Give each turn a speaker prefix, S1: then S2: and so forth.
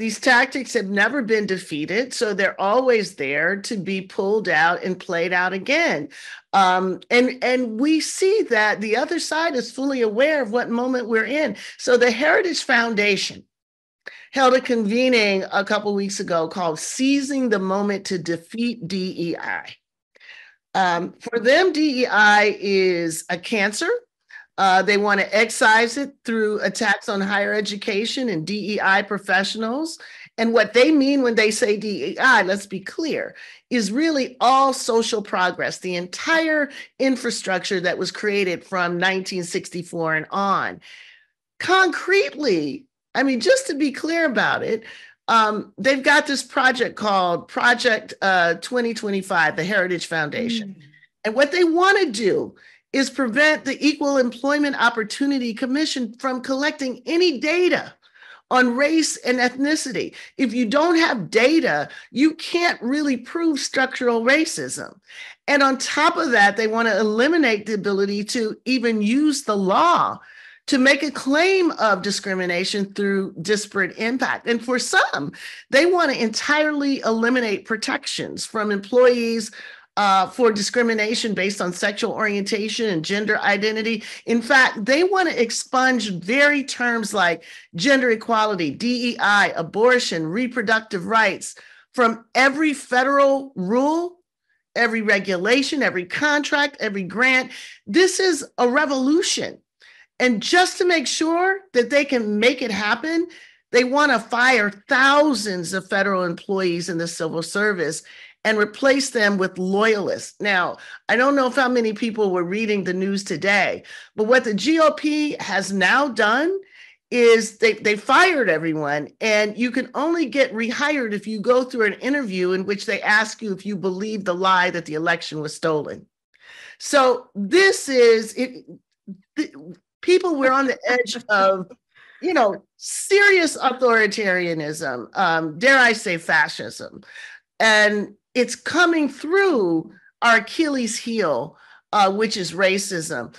S1: these tactics have never been defeated, so they're always there to be pulled out and played out again. Um, and and we see that the other side is fully aware of what moment we're in. So the Heritage Foundation held a convening a couple weeks ago called "Seizing the Moment to Defeat DEI." Um, for them, DEI is a cancer uh, they want to excise it through attacks on higher education and DEI professionals. And what they mean when they say DEI, let's be clear, is really all social progress, the entire infrastructure that was created from 1964 and on. Concretely, I mean, just to be clear about it, um, they've got this project called Project uh, 2025, the Heritage Foundation. Mm. And what they want to do is prevent the Equal Employment Opportunity Commission from collecting any data on race and ethnicity. If you don't have data, you can't really prove structural racism. And on top of that, they want to eliminate the ability to even use the law to make a claim of discrimination through disparate impact. And for some, they want to entirely eliminate protections from employees uh, for discrimination based on sexual orientation and gender identity. In fact, they want to expunge very terms like gender equality, DEI, abortion, reproductive rights from every federal rule, every regulation, every contract, every grant. This is a revolution. And just to make sure that they can make it happen, they want to fire thousands of federal employees in the civil service and replace them with loyalists. Now, I don't know how many people were reading the news today, but what the GOP has now done is they, they fired everyone and you can only get rehired if you go through an interview in which they ask you if you believe the lie that the election was stolen so this is it people were on the edge of you know serious authoritarianism um, dare i say fascism and it's coming through our Achilles heel, uh, which is racism.